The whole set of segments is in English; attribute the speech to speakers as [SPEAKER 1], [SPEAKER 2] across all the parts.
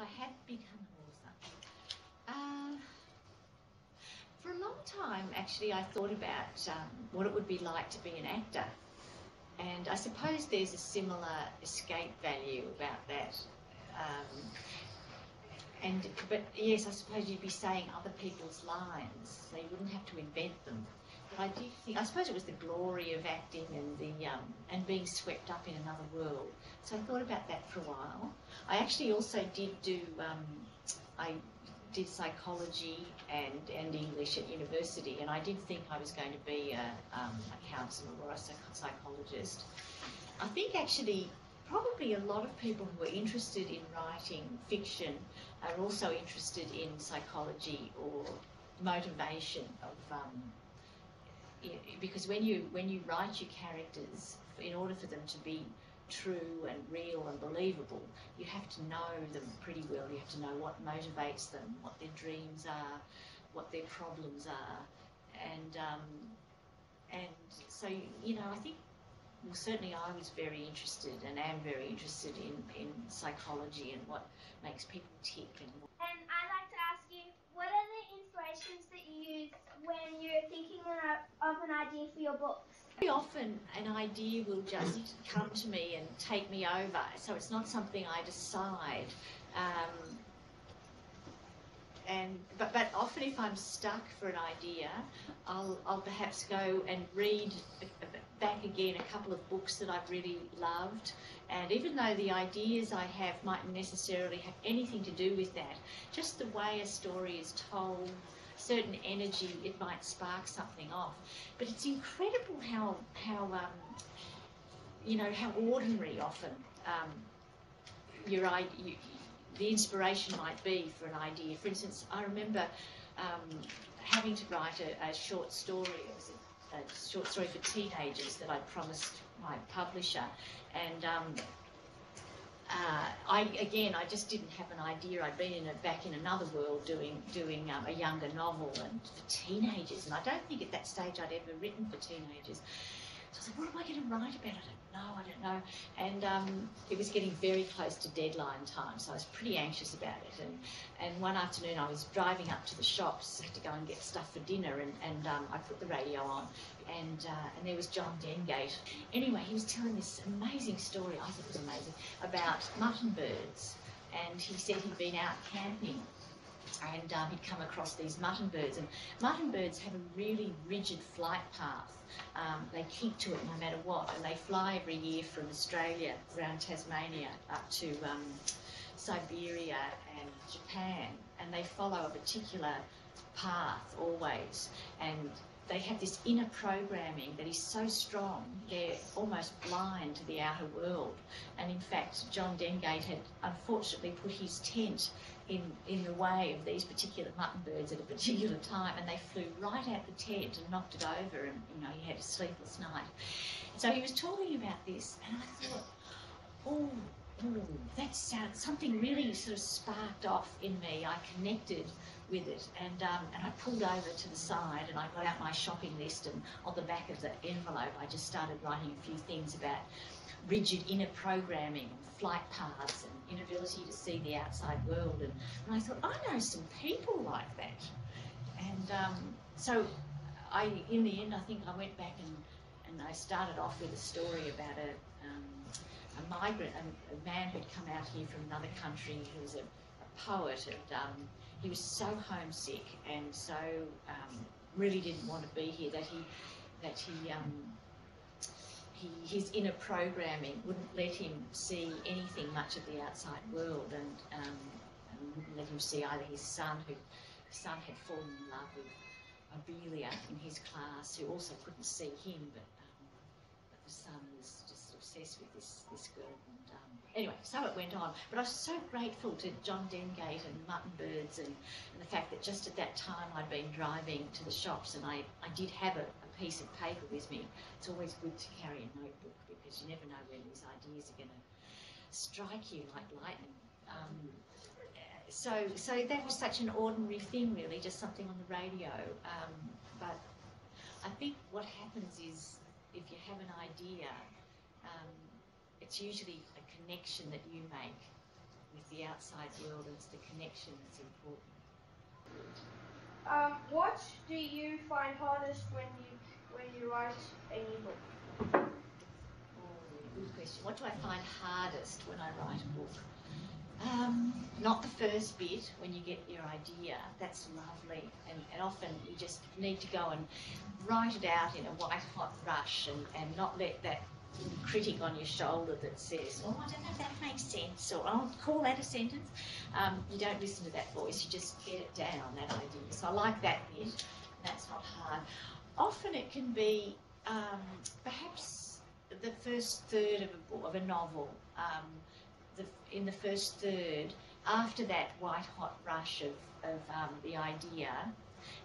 [SPEAKER 1] I had become an author. Uh, for a long time, actually, I thought about um, what it would be like to be an actor. And I suppose there's a similar escape value about that. Um, and but yes, I suppose you'd be saying other people's lines, so you wouldn't have to invent them. I did think, I suppose it was the glory of acting and the um, and being swept up in another world. So I thought about that for a while. I actually also did do, um, I did psychology and, and English at university, and I did think I was going to be a, um, a counsellor or a psychologist. I think actually probably a lot of people who are interested in writing fiction are also interested in psychology or motivation of um, because when you when you write your characters in order for them to be true and real and believable you have to know them pretty well you have to know what motivates them what their dreams are what their problems are and um, and so you know I think well, certainly I was very interested and am very interested in, in psychology and what makes people tick. And,
[SPEAKER 2] and I'd like to ask you, what are the inspirations that you use when of an idea for your books?
[SPEAKER 1] Very often an idea will just come to me and take me over, so it's not something I decide. Um, and but, but often if I'm stuck for an idea, I'll, I'll perhaps go and read back again a couple of books that I've really loved. And even though the ideas I have mightn't necessarily have anything to do with that, just the way a story is told, certain energy, it might spark something off. But it's incredible how how um, you know how ordinary often um, your you, the inspiration might be for an idea. For instance, I remember um, having to write a, a short story. It was a, a, short story for teenagers that I promised my publisher, and um, uh, I again I just didn't have an idea. I'd been in a, back in another world doing doing um, a younger novel and for teenagers, and I don't think at that stage I'd ever written for teenagers. So I said, what am I going to write about? I don't know, I don't know. And um, it was getting very close to deadline time, so I was pretty anxious about it. And, and one afternoon I was driving up to the shops, had to go and get stuff for dinner, and, and um, I put the radio on, and, uh, and there was John Dengate. Anyway, he was telling this amazing story, I thought it was amazing, about mutton birds. And he said he'd been out camping and um, he'd come across these mutton birds. And mutton birds have a really rigid flight path. Um, they keep to it no matter what, and they fly every year from Australia around Tasmania up to um, Siberia and Japan, and they follow a particular path always. And they have this inner programming that is so strong, they're almost blind to the outer world. And in fact, John Dengate had unfortunately put his tent in, in the way of these particular mutton birds at a particular mm. time, and they flew right at the tent and knocked it over, and you know, he had a sleepless night. So he was talking about this, and I thought, oh that sounds, something really sort of sparked off in me. I connected with it. And, um, and I pulled over to the side and I got out my shopping list and on the back of the envelope I just started writing a few things about rigid inner programming, flight paths and inability to see the outside world. And, and I thought, I know some people like that. And um, so I, in the end, I think I went back and, and I started off with a story about a, um, a migrant, a, a, man who'd come out here from another country who was a, a poet and um, he was so homesick and so um, really didn't want to be here that he that he, um, he his inner programming wouldn't let him see anything much of the outside world and, um, and wouldn't let him see either his son who his son had fallen in love with Abelia in his class who also couldn't see him but, um, but the son was just obsessed with this this girl and um, anyway, so it went on. But I was so grateful to John Dengate and Mutton Birds and, and, the fact that just at that time I'd been driving to the shops and I, I did have a, a, piece of paper with me. It's always good to carry a notebook because you never know when these ideas are going to strike you like lightning. Um, so, so that was such an ordinary thing, really, just something on the radio. Um, but I think what happens is if you have an idea, um, it's usually a connection that you make with the outside world. It's the connection that's important.
[SPEAKER 3] Um, what do you find hardest when you when you write a new book?
[SPEAKER 1] Oh, good question. What do I find hardest when I write a book? Um, not the first bit when you get your idea. That's lovely, and, and often you just need to go and write it out in a white hot rush, and, and not let that critic on your shoulder that says, "Oh, I don't know if that makes sense," or "I'll call that a sentence." Um, you don't listen to that voice. You just get it down that idea. So I like that bit. That's not hard. Often it can be um, perhaps the first third of a of a novel. Um, the, in the first third, after that white hot rush of, of um, the idea,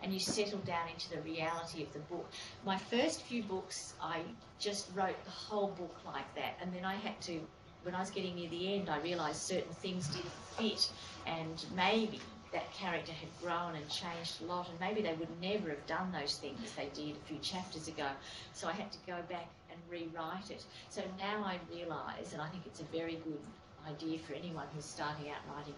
[SPEAKER 1] and you settle down into the reality of the book. My first few books, I just wrote the whole book like that, and then I had to, when I was getting near the end, I realised certain things didn't fit, and maybe that character had grown and changed a lot, and maybe they would never have done those things they did a few chapters ago. So I had to go back and rewrite it. So now I realise, and I think it's a very good idea for anyone who's starting out writing.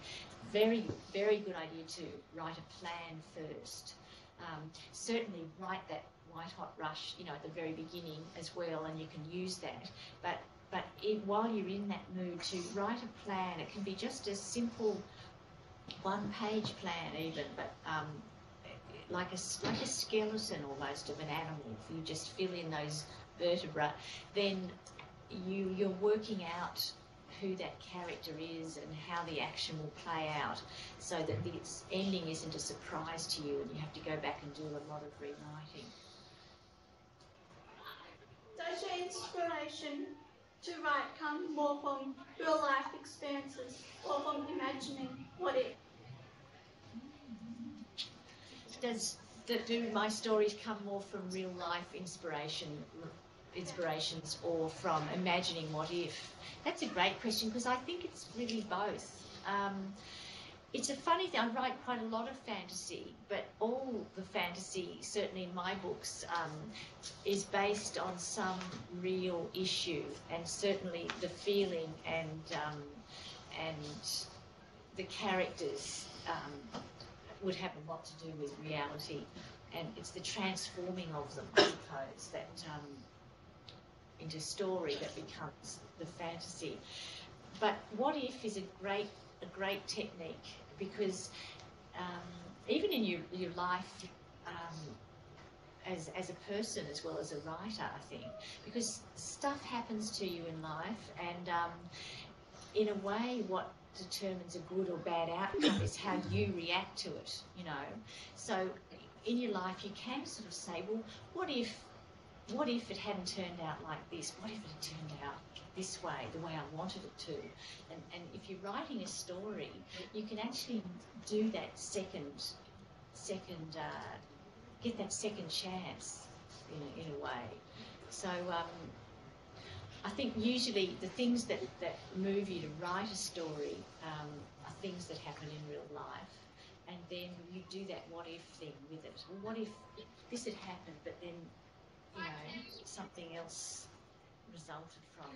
[SPEAKER 1] Very, very good idea to write a plan first. Um, certainly write that white hot rush, you know, at the very beginning as well, and you can use that. But but it, while you're in that mood, to write a plan, it can be just a simple one-page plan, even, but um, like a like a skeleton almost of an animal. If you just fill in those vertebrae, then you you're working out who that character is and how the action will play out so that the ending isn't a surprise to you and you have to go back and do a lot of rewriting.
[SPEAKER 4] Does your inspiration to write come more from real life experiences or from imagining what if?
[SPEAKER 1] Does do my stories come more from real life inspiration inspirations or from imagining what if? That's a great question because I think it's really both. Um, it's a funny thing. I write quite a lot of fantasy, but all the fantasy, certainly in my books, um, is based on some real issue, and certainly the feeling and um, and the characters um, would have a lot to do with reality, and it's the transforming of them, I suppose, that um, into story that becomes the fantasy. But what if is a great a great technique because um, even in your, your life um, as, as a person as well as a writer, I think, because stuff happens to you in life, and um, in a way, what determines a good or bad outcome is how you react to it, you know. So in your life, you can sort of say, well, what if what if it hadn't turned out like this? What if it had turned out this way, the way I wanted it to? And, and if you're writing a story, you can actually do that second, second, uh, get that second chance in a, in a way. So um, I think usually the things that, that move you to write a story um, are things that happen in real life. And then you do that what if thing with it. Well, what if this had happened, but then you know, something else resulted from.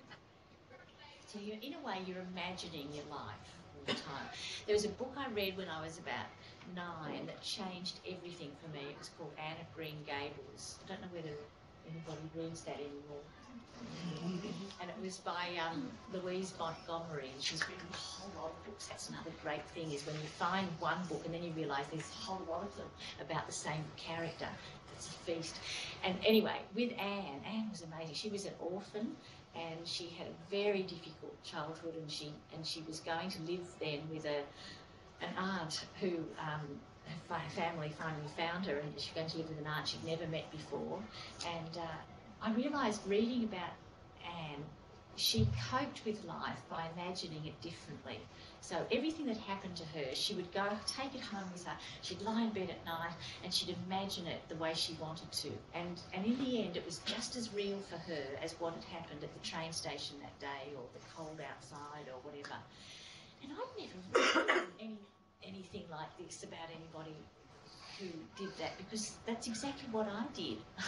[SPEAKER 1] So you in a way, you're imagining your life all the time. There was a book I read when I was about nine that changed everything for me. It was called Anne of Green Gables. I don't know whether anybody reads that anymore. And it was by um, Louise Montgomery, and she's written a whole lot of books. That's another great thing is when you find one book and then you realise there's a whole lot of them about the same character it's a feast. And anyway, with Anne, Anne was amazing. She was an orphan and she had a very difficult childhood and she and she was going to live then with a an aunt who um, her family finally found her and she going to live with an aunt she'd never met before. And uh, I realised reading about Anne, she coped with life by imagining it differently. So everything that happened to her, she would go take it home with her. She'd lie in bed at night and she'd imagine it the way she wanted to. And and in the end, it was just as real for her as what had happened at the train station that day, or the cold outside, or whatever. And I'd never read any anything like this about anybody who did that because that's exactly what I did.